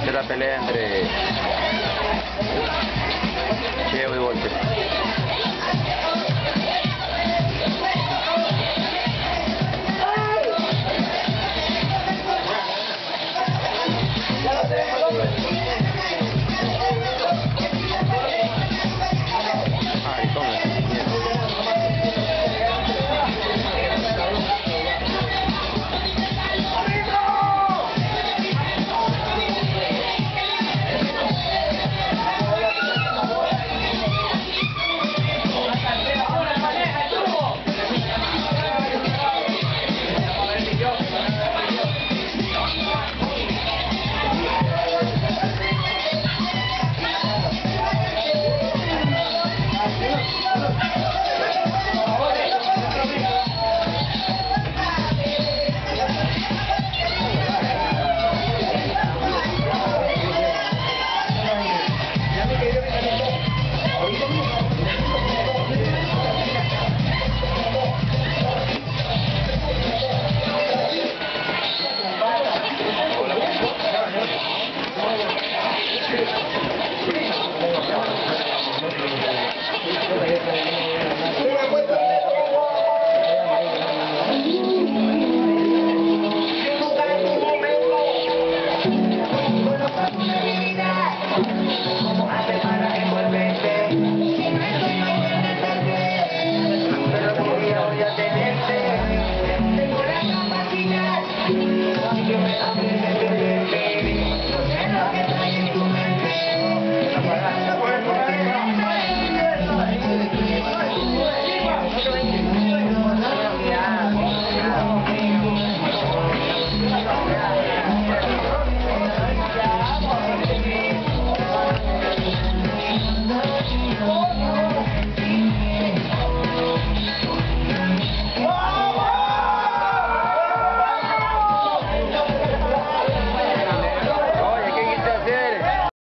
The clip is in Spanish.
tercera pelea entre Cheo y Volpe. Look at